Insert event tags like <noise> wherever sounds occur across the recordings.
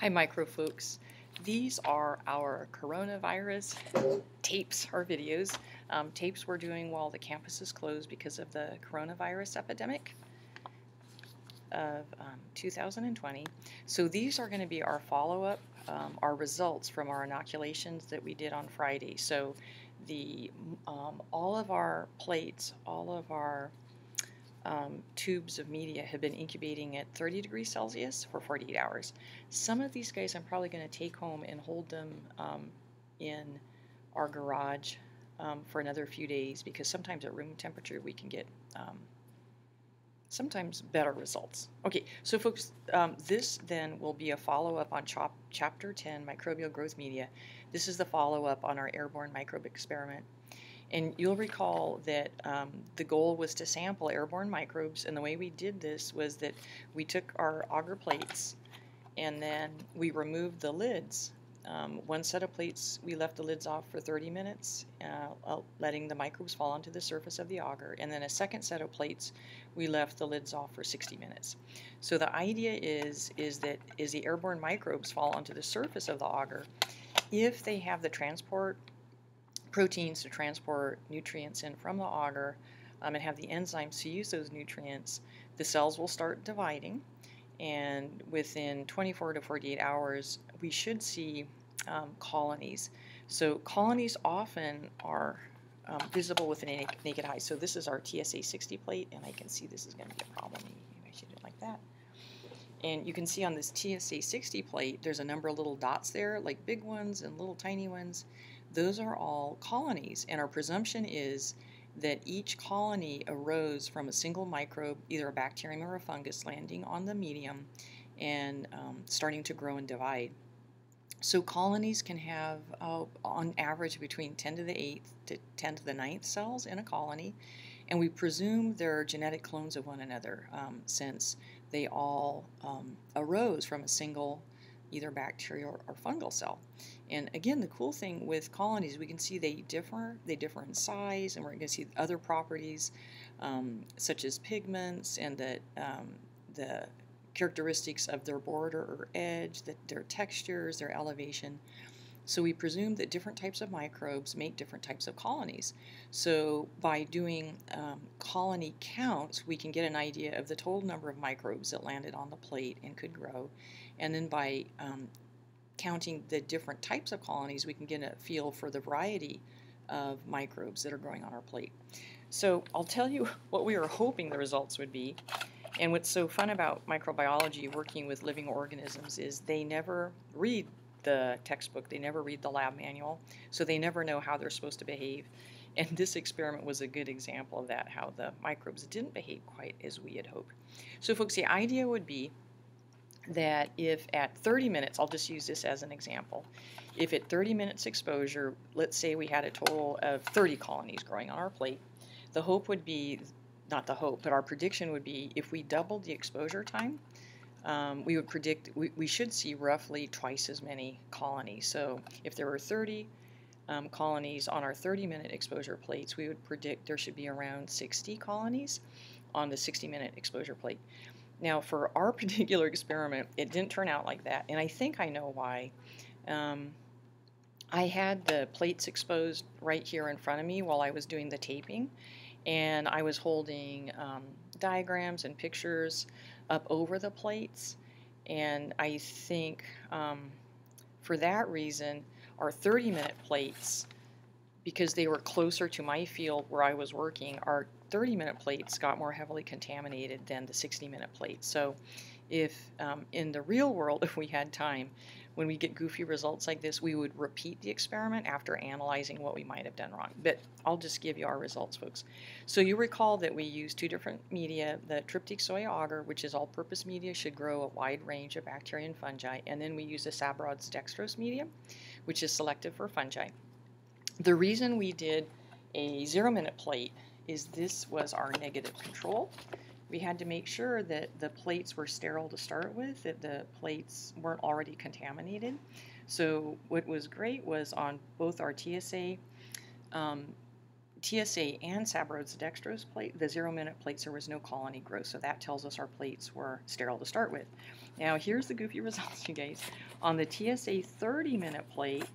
Hi, micro folks. These are our coronavirus tapes or videos. Um, tapes we're doing while the campus is closed because of the coronavirus epidemic of um, 2020. So these are going to be our follow-up, um, our results from our inoculations that we did on Friday. So the um, all of our plates, all of our um, tubes of media have been incubating at 30 degrees Celsius for 48 hours. Some of these guys I'm probably going to take home and hold them um, in our garage um, for another few days because sometimes at room temperature we can get um, sometimes better results. Okay, so folks, um, this then will be a follow-up on chop, Chapter 10, Microbial Growth Media. This is the follow-up on our airborne microbe experiment. And you'll recall that um, the goal was to sample airborne microbes, and the way we did this was that we took our agar plates and then we removed the lids. Um, one set of plates, we left the lids off for 30 minutes, uh, letting the microbes fall onto the surface of the agar. And then a second set of plates, we left the lids off for 60 minutes. So the idea is, is that as the airborne microbes fall onto the surface of the agar, if they have the transport proteins to transport nutrients in from the agar um, and have the enzymes to use those nutrients, the cells will start dividing. And within 24 to 48 hours, we should see um, colonies. So, colonies often are um, visible with an naked eye. So, this is our TSA 60 plate, and I can see this is going to be a problem. Maybe I should do it like that. And you can see on this TSA 60 plate, there's a number of little dots there, like big ones and little tiny ones. Those are all colonies, and our presumption is that each colony arose from a single microbe, either a bacterium or a fungus, landing on the medium and um, starting to grow and divide. So colonies can have, uh, on average, between 10 to the 8th to 10 to the 9th cells in a colony, and we presume they're genetic clones of one another um, since they all um, arose from a single either bacterial or fungal cell. And again, the cool thing with colonies, we can see they differ. They differ in size, and we're going to see other properties um, such as pigments and the um, the characteristics of their border or edge, that their textures, their elevation. So we presume that different types of microbes make different types of colonies. So by doing um, colony counts, we can get an idea of the total number of microbes that landed on the plate and could grow. And then by um, counting the different types of colonies, we can get a feel for the variety of microbes that are growing on our plate. So I'll tell you <laughs> what we were hoping the results would be. And what's so fun about microbiology, working with living organisms, is they never read the textbook, they never read the lab manual, so they never know how they're supposed to behave. And this experiment was a good example of that, how the microbes didn't behave quite as we had hoped. So folks, the idea would be that if at 30 minutes, I'll just use this as an example, if at 30 minutes exposure, let's say we had a total of 30 colonies growing on our plate, the hope would be, not the hope, but our prediction would be if we doubled the exposure time, um, we would predict we, we should see roughly twice as many colonies. So if there were 30 um, colonies on our 30 minute exposure plates, we would predict there should be around 60 colonies on the 60 minute exposure plate. Now, for our <laughs> particular experiment, it didn't turn out like that, and I think I know why. Um, I had the plates exposed right here in front of me while I was doing the taping, and I was holding um, diagrams and pictures up over the plates. And I think um, for that reason, our 30 minute plates, because they were closer to my field where I was working, our 30 minute plates got more heavily contaminated than the 60 minute plates. So if um, in the real world, <laughs> if we had time, when we get goofy results like this, we would repeat the experiment after analyzing what we might have done wrong. But I'll just give you our results, folks. So you recall that we used two different media. The tryptic soy agar, which is all-purpose media, should grow a wide range of bacteria and fungi. And then we use the Sabouraud's dextrose media, which is selective for fungi. The reason we did a zero-minute plate is this was our negative control we had to make sure that the plates were sterile to start with, that the plates weren't already contaminated. So what was great was on both our TSA um, TSA and Sabouraud's dextrose plate, the zero minute plates, there was no colony growth, so that tells us our plates were sterile to start with. Now, here's the goofy <laughs> results, you guys. On the TSA 30 minute plate,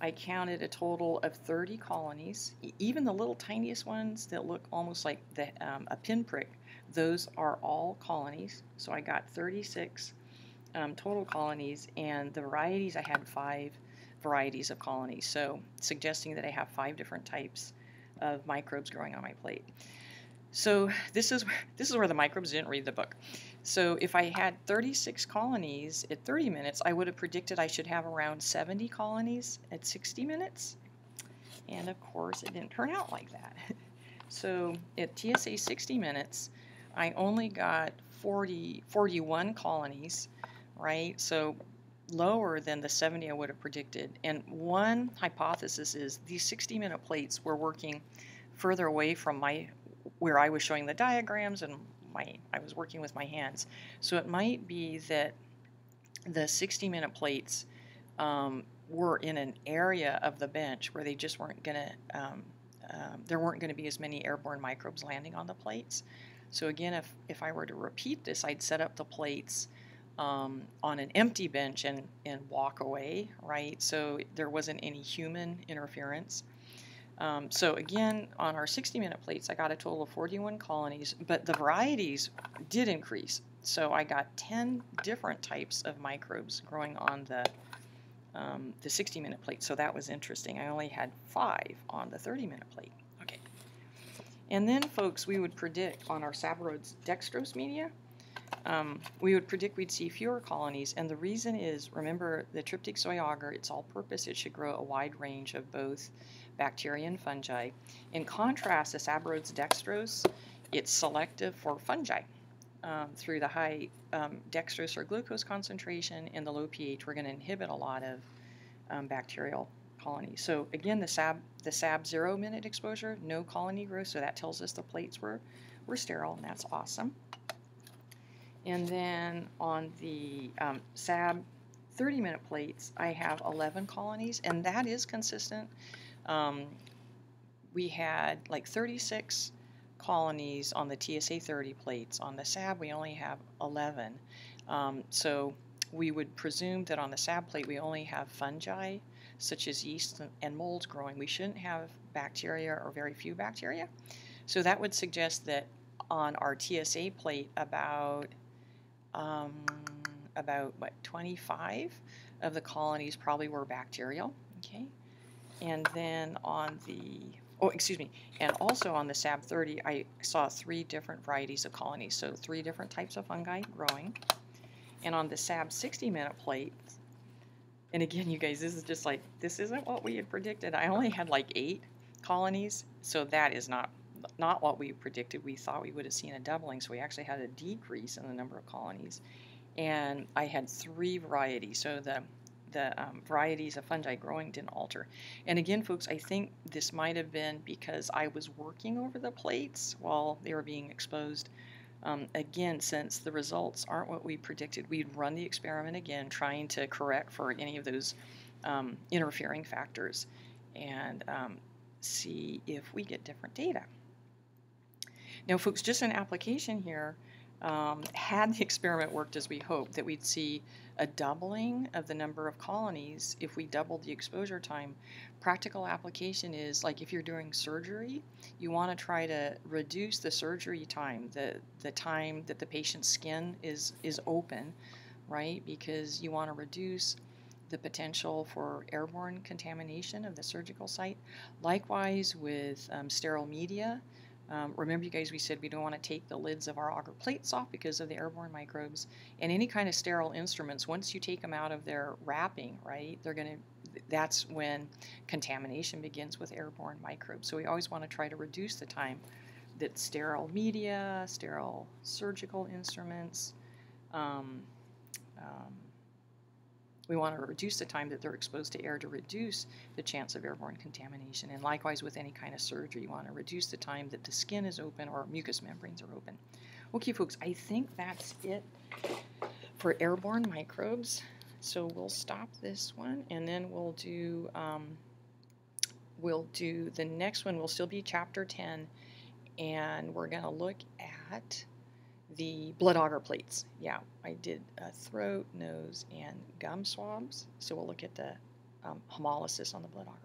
I counted a total of 30 colonies. Even the little tiniest ones that look almost like the, um, a pinprick, those are all colonies. So I got 36 um, total colonies, and the varieties, I had five varieties of colonies. So suggesting that I have five different types of microbes growing on my plate. So this is <laughs> this is where the microbes didn't read the book. So if I had 36 colonies at 30 minutes, I would have predicted I should have around 70 colonies at 60 minutes. And of course, it didn't turn out like that. <laughs> So at TSA 60 minutes, I only got 40, 41 colonies, right? So lower than the 70 I would have predicted. And one hypothesis is these 60 minute plates were working further away from my where I was showing the diagrams and my I was working with my hands. So it might be that the 60 minute plates um, were in an area of the bench where they just weren't going to um, um, there weren't going to be as many airborne microbes landing on the plates. So again, if, if I were to repeat this, I'd set up the plates um, on an empty bench and, and walk away, right? So there wasn't any human interference. Um, so again, on our 60-minute plates, I got a total of 41 colonies, but the varieties did increase. So I got 10 different types of microbes growing on the um, the 60-minute plate. So that was interesting. I only had five on the 30-minute plate. Okay. And then, folks, we would predict on our Sabouraud's dextrose media, um, we would predict we'd see fewer colonies. And the reason is, remember, the tryptic soy agar, it's all-purpose. It should grow a wide range of both bacteria and fungi. In contrast, the Sabouraud's dextrose, it's selective for fungi. Um, through the high um, dextrose or glucose concentration and the low pH, we're going to inhibit a lot of um, bacterial colonies. So again, the SAB, the SAB zero minute exposure, no colony growth, so that tells us the plates were, were sterile, and that's awesome. And then on the um, SAB 30 minute plates, I have 11 colonies, and that is consistent um, we had like 36 colonies on the TSA 30 plates. On the SAB, we only have 11. Um, so we would presume that on the SAB plate, we only have fungi, such as yeast and molds growing. We shouldn't have bacteria or very few bacteria. So that would suggest that on our TSA plate, about um, about what 25 of the colonies probably were bacterial. Okay. And then on the, oh, excuse me, and also on the SAB 30, I saw three different varieties of colonies, so three different types of fungi growing. And on the SAB 60 minute plate, and again, you guys, this is just like, this isn't what we had predicted. I only had like eight colonies, so that is not not what we predicted. We thought we would have seen a doubling, so we actually had a decrease in the number of colonies. And I had three varieties. So the the um, varieties of fungi growing didn't alter. And again, folks, I think this might have been because I was working over the plates while they were being exposed. Um, again, since the results aren't what we predicted, we'd run the experiment again, trying to correct for any of those um, interfering factors and um, see if we get different data. Now, folks, just an application here, um, had the experiment worked as we hoped, that we'd see a doubling of the number of colonies if we doubled the exposure time. Practical application is like if you're doing surgery, you want to try to reduce the surgery time, the, the time that the patient's skin is, is open, right? Because you want to reduce the potential for airborne contamination of the surgical site. Likewise with um, sterile media, um, remember, you guys, we said we don't want to take the lids of our agar plates off because of the airborne microbes. And any kind of sterile instruments, once you take them out of their wrapping, right, they're going to, that's when contamination begins with airborne microbes. So we always want to try to reduce the time that sterile media, sterile surgical instruments, um, um, we want to reduce the time that they're exposed to air to reduce the chance of airborne contamination. And likewise with any kind of surgery, you want to reduce the time that the skin is open or mucous membranes are open. Okay, folks, I think that's it for airborne microbes. So we'll stop this one and then we'll do um, we'll do the next one will still be chapter 10 and we're going to look at the blood agar plates. Yeah, I did a throat, nose, and gum swabs. So we'll look at the um, hemolysis on the blood agar